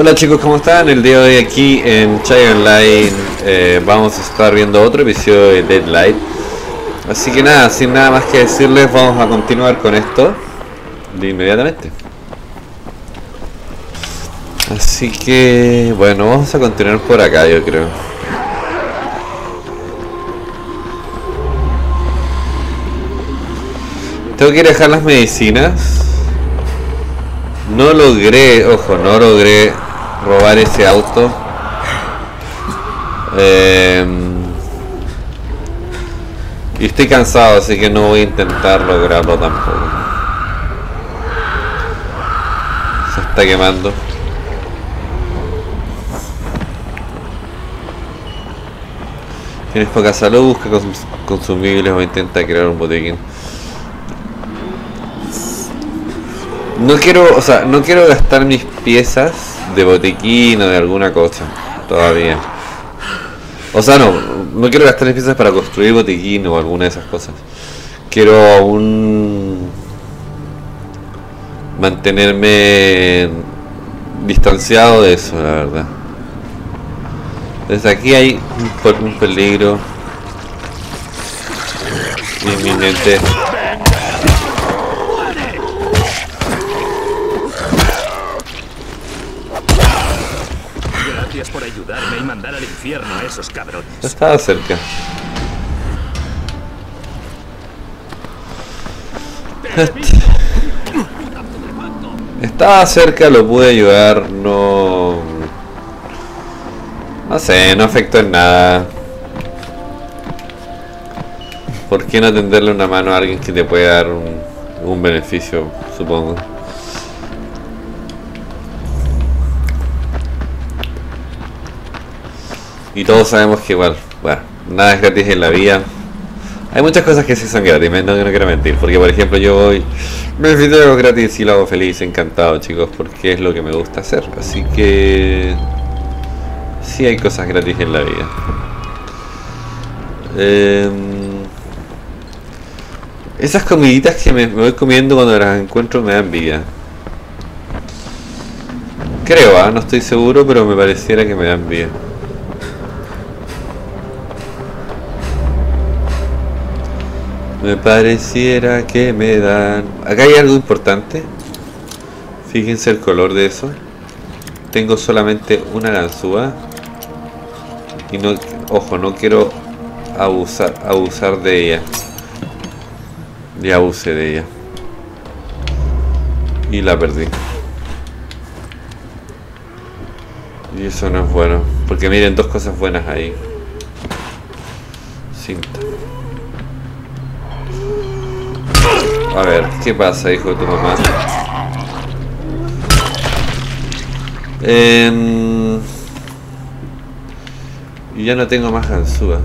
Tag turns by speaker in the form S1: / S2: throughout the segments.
S1: Hola chicos, ¿cómo están? El día de hoy aquí en Chai Online eh, vamos a estar viendo otro episodio de Deadlight. Así que nada, sin nada más que decirles, vamos a continuar con esto de inmediatamente. Así que, bueno, vamos a continuar por acá yo creo. Tengo que dejar las medicinas. No logré, ojo, no logré robar ese auto. Em, y estoy cansado, así que no voy a intentar lograrlo tampoco. Se está quemando. Tienes poca salud, busca consumibles o intenta crear un botequín. No quiero, o sea, no quiero gastar mis piezas de botequín o de alguna cosa todavía. O sea, no, no quiero gastar mis piezas para construir botequín o alguna de esas cosas. Quiero aún mantenerme distanciado de eso, la verdad. Desde aquí hay un, un peligro inminente.
S2: por ayudarme y mandar al infierno a esos cabrones.
S1: Estaba cerca. Estaba cerca, lo pude ayudar, no... No sé, no afectó en nada. ¿Por qué no tenderle una mano a alguien que te puede dar un, un beneficio, supongo? Y todos sabemos que igual, bueno, nada es gratis en la vida. Hay muchas cosas que sí son gratis, no, quiero mentir. Porque por ejemplo yo voy, me algo gratis y lo hago feliz, encantado chicos, porque es lo que me gusta hacer. Así que sí hay cosas gratis en la vida. Em, esas comiditas que me, voy comiendo cuando las encuentro me dan vida. Creo, ¿ah? no estoy seguro, pero me pareciera que me dan vida. Me pareciera que me dan... Acá hay algo importante. Fíjense el color de eso. Tengo solamente una ganzúa. Y no... Ojo, no quiero abusar, abusar de ella. Y abuse de ella. Y la perdí. Y eso no es bueno. Porque miren, dos cosas buenas ahí. Cinta. A ver, ¿qué pasa, hijo de tu mamá? Eh, ya no tengo más ganzúas.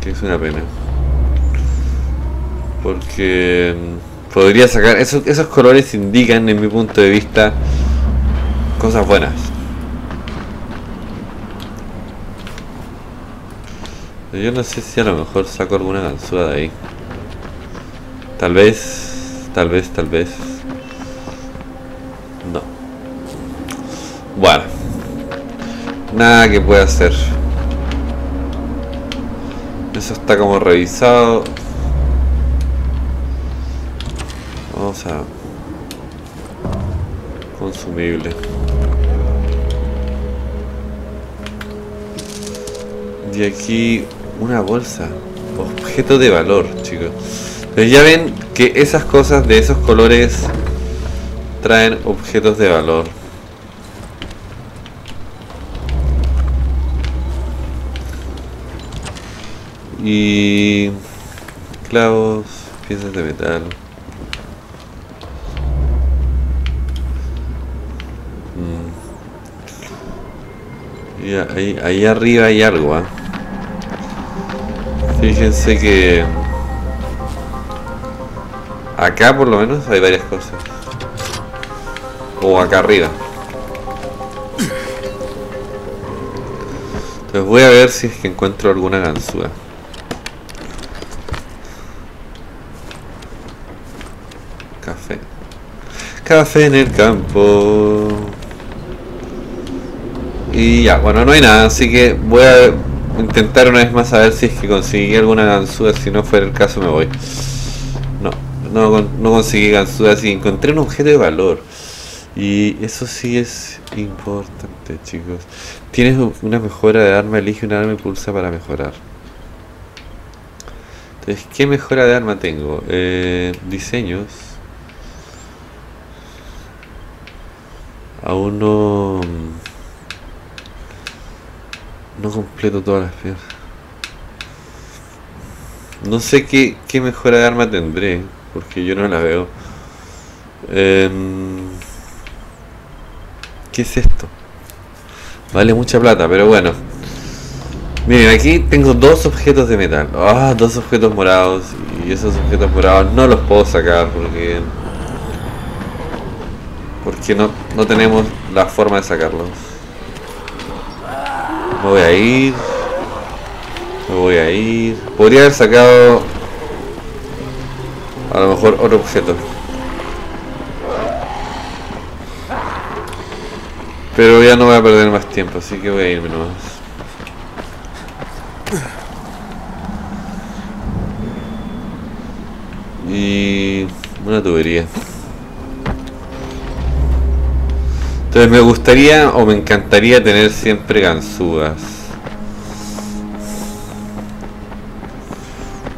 S1: Que es una pena. Porque em, podría sacar... Esos, esos colores indican, en mi punto de vista, cosas buenas. Yo no sé si a lo mejor saco alguna ganzúa de ahí. Tal vez, tal vez, tal vez. No. Bueno. Nada que pueda hacer. Eso está como revisado. Vamos a... Consumible. Y aquí una bolsa. Objeto de valor, chicos. Ya ven que esas cosas de esos colores traen objetos de valor. Y clavos, piezas de metal. Mm. Y ahí, ahí arriba hay algo, ¿eh? Fíjense que Acá por lo menos hay varias cosas. O acá arriba. Entonces voy a ver si es que encuentro alguna ganzúa. Café. Café en el campo. Y ya, bueno, no hay nada, así que voy a intentar una vez más a ver si es que conseguí alguna ganzúa, si no fuera el caso me voy. No, no, conseguí ganzúa, así encontré un objeto de valor. Y eso sí es importante, chicos. Tienes una mejora de arma, elige una arma y pulsa para mejorar. Entonces, ¿qué mejora de arma tengo? Eh, diseños. Aún no... No completo todas las piezas. No sé qué mejora de arma tendré, porque yo no la veo. Em, ¿Qué es esto? Vale mucha plata, pero bueno. Miren, aquí tengo dos objetos de metal. Ah, dos objetos morados. Y esos objetos morados no los puedo sacar porque... Porque no, no tenemos la forma de sacarlos. Me voy a ir. Me voy a ir. Podría haber sacado... A lo mejor otro objeto. Pero ya no voy a perder más tiempo, así que voy a irme nomás. Y una tubería. Entonces me gustaría o me encantaría tener siempre ganzúas.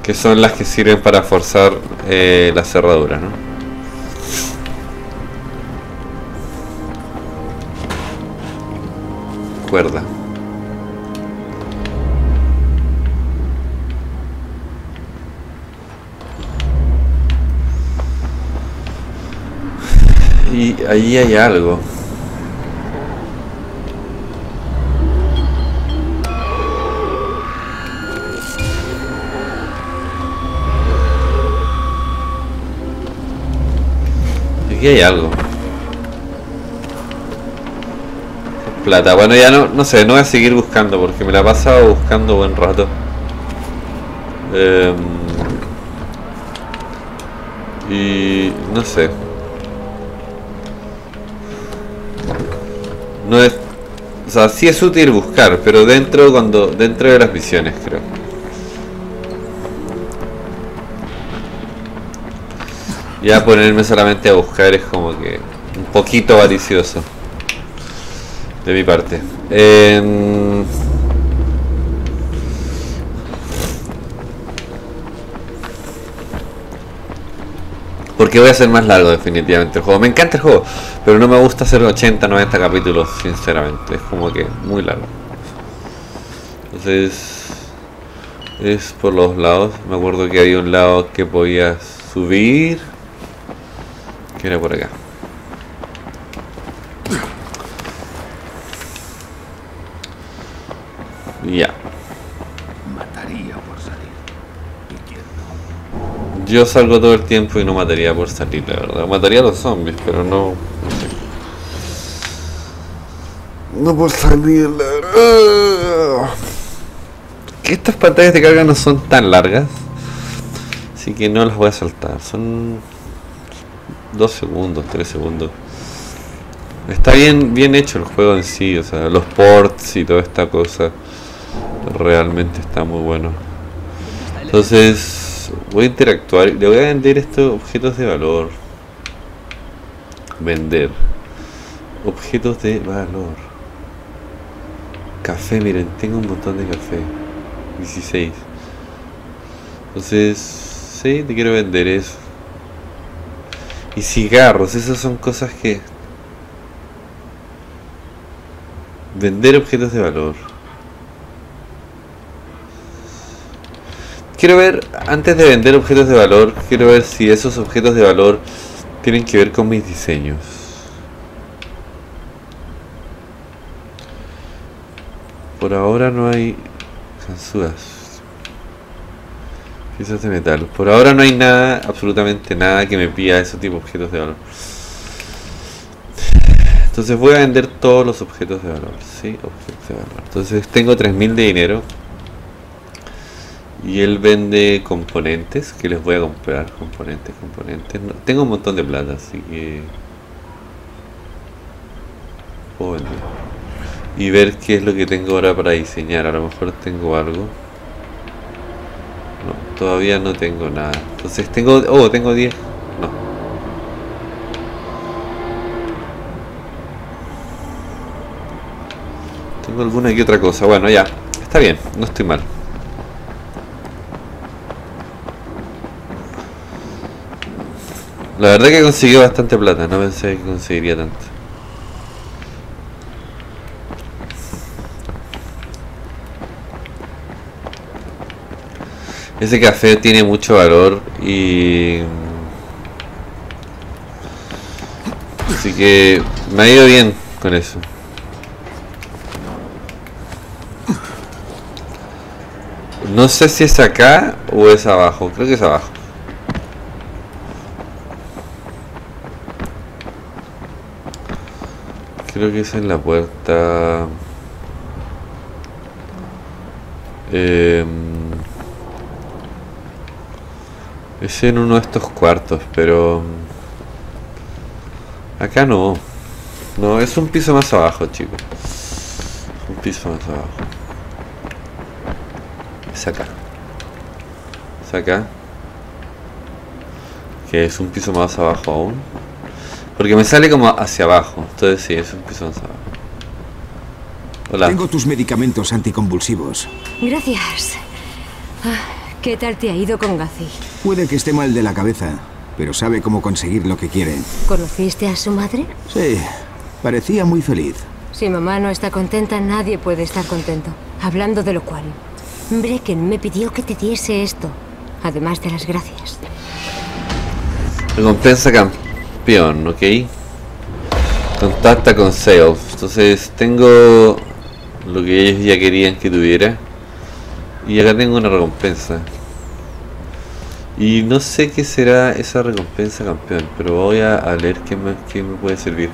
S1: Que son las que sirven para forzar eh, la cerradura, ¿no? Cuerda. Y ahí hay algo. Aquí hay algo. Plata. Bueno, ya no, no sé, no voy a seguir buscando porque me la he pasado buscando buen rato. Em, y no sé. No es... O sea, sí es útil buscar, pero dentro cuando dentro de las misiones, creo. Ya ponerme solamente a buscar es como que un poquito avaricioso de mi parte. Em, porque voy a hacer más largo definitivamente el juego. Me encanta el juego, pero no me gusta hacer 80, 90 capítulos, sinceramente. Es como que muy largo. Entonces, es por los lados. Me acuerdo que había un lado que podía subir. Que era por acá. Ya.
S2: Mataría por salir.
S1: Yo salgo todo el tiempo y no mataría por salir, la verdad. Mataría a los zombies, pero no. No, sé. No por salir, la verdad. Que estas pantallas de carga no son tan largas. Así que no las voy a saltar. Son. Dos segundos, tres segundos. Está bien, bien hecho el juego en sí, o sea, los ports y toda esta cosa. Realmente está muy bueno. Entonces, voy a interactuar. Le voy a vender estos objetos de valor. Vender. Objetos de valor. Café, miren, tengo un montón de café. 16. Entonces, sí, te quiero vender eso. Y cigarros, esas son cosas que... Vender objetos de valor. Quiero ver, antes de vender objetos de valor, quiero ver si esos objetos de valor tienen que ver con mis diseños. Por ahora no hay ganzúas. Piezas de metal. Por ahora no hay nada, absolutamente nada que me pida ese tipo de objetos de valor. Entonces voy a vender todos los objetos de valor. Sí, objetos de valor. Entonces tengo 3000 de dinero. Y él vende componentes que les voy a comprar. Componentes, componentes. Tengo un montón de plata, así que... Puedo vender. y ver qué es lo que tengo ahora para diseñar. A lo mejor tengo algo. Todavía no tengo nada. Entonces tengo... Oh, tengo 10. No. Tengo alguna que otra cosa. Bueno, ya. Está bien. No estoy mal. La verdad que consiguió bastante plata. No pensé que conseguiría tanto. Ese café tiene mucho valor y... Así que me ha ido bien con eso. No sé si es acá o es abajo. Creo que es abajo. Creo que es en la puerta... Eh... Es en uno de estos cuartos, pero... Acá no. No, es un piso más abajo, chicos. Un piso más abajo. Es acá. Es acá. Que es un piso más abajo aún. Porque me sale como hacia abajo. Entonces sí, es un piso más abajo. Hola.
S3: Tengo tus medicamentos anticonvulsivos.
S4: Gracias. Ah, ¿Qué tal te ha ido con Gazi?
S3: Puede que esté mal de la cabeza, pero sabe cómo conseguir lo que quiere.
S4: ¿Conociste a su madre?
S3: Sí, parecía muy feliz.
S4: Si mamá no está contenta, nadie puede estar contento. Hablando de lo cual, Brecken me pidió que te diese esto, además de las gracias.
S1: Recompensa campeón, ¿ok? Contacta con Sales. Entonces tengo lo que ellos ya querían que tuviera. Y acá tengo una recompensa. Y no sé qué será esa recompensa campeón, pero voy a, leer qué me, qué me puede servir.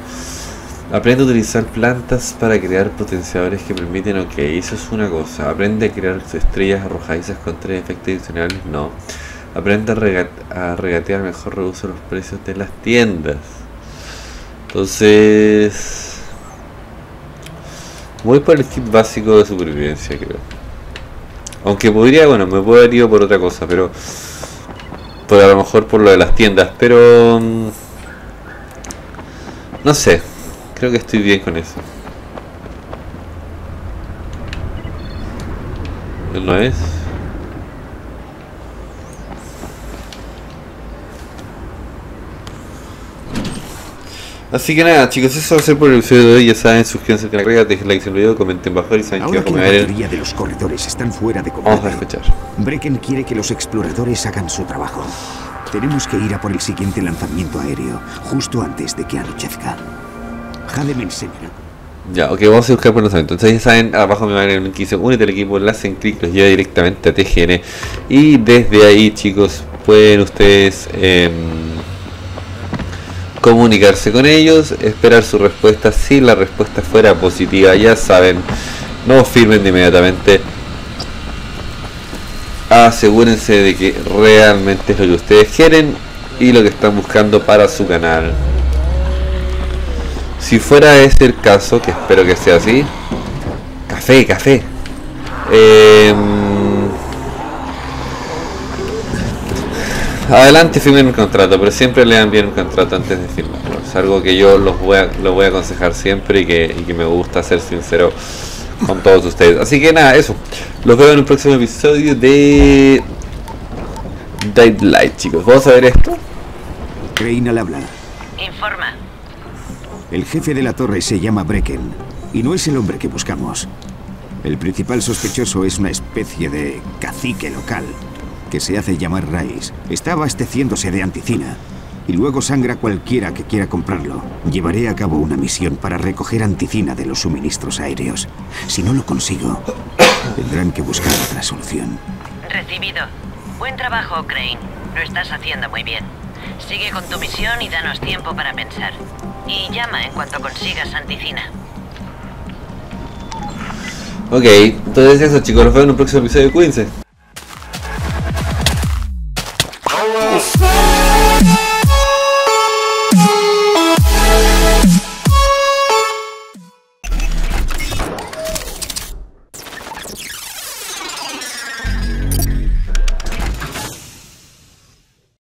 S1: Aprende a utilizar plantas para crear potenciadores que permiten, ok, eso es una cosa. Aprende a crear estrellas arrojadizas con tres efectos adicionales, no. Aprende a regatear mejor, reduce los precios de las tiendas. Entonces... Voy por el kit básico de supervivencia, creo. Aunque podría, bueno, me puedo haber ido por otra cosa, pero... Por a lo mejor por lo de las tiendas, pero... mm, No sé. Creo que estoy bien con eso. ¿No es? Así que nada, chicos, eso va a ser por el episodio de hoy. Ya saben, suscríbanse al canal, dejen like en el video, comenten bajo y saben que
S3: Ahora que
S1: bajo
S3: la mayoría de los corredores están fuera de
S1: Vamos a
S3: combate,
S1: escuchar.
S3: Brecken quiere que los exploradores hagan su trabajo. Tenemos que ir a por el siguiente lanzamiento aéreo, justo antes de que anochezca. Jade me enseñará.
S1: Ya, ok, vamos a buscar por lanzamiento. Entonces ya saben, abajo me van a ver el link que dice únete al equipo, le hacen clic, los lleva directamente a TGN. Y desde ahí, chicos, pueden ustedes em, comunicarse con ellos, esperar su respuesta. Si la respuesta fuera positiva, ya saben, no firmen de inmediatamente. Asegúrense de que realmente es lo que ustedes quieren y lo que están buscando para su canal. Si fuera ese el caso, que espero que sea así, café, café. Em, adelante firmen el contrato, pero siempre lean bien el contrato antes de firmarlo. Es algo que yo los voy a, los voy a aconsejar siempre y que, y que me gusta ser sincero con todos ustedes. Así que nada, eso. Los veo en un próximo episodio de Dead Light, chicos. Vamos a ver esto.
S3: Crane al habla.
S5: Informa.
S3: El jefe de la torre se llama Brecken y no es el hombre que buscamos. El principal sospechoso es una especie de cacique local que se hace llamar Rice. Está abasteciéndose de anticina y luego sangra a cualquiera que quiera comprarlo. Llevaré a cabo una misión para recoger anticina de los suministros aéreos. Si no lo consigo, tendrán que buscar otra solución.
S5: Recibido. Buen trabajo, Crane. Lo estás haciendo muy bien. Sigue con tu misión y danos tiempo para pensar. Y llama en cuanto consigas anticina.
S1: Ok, entonces eso chicos, los veo en un próximo episodio. Cuídense.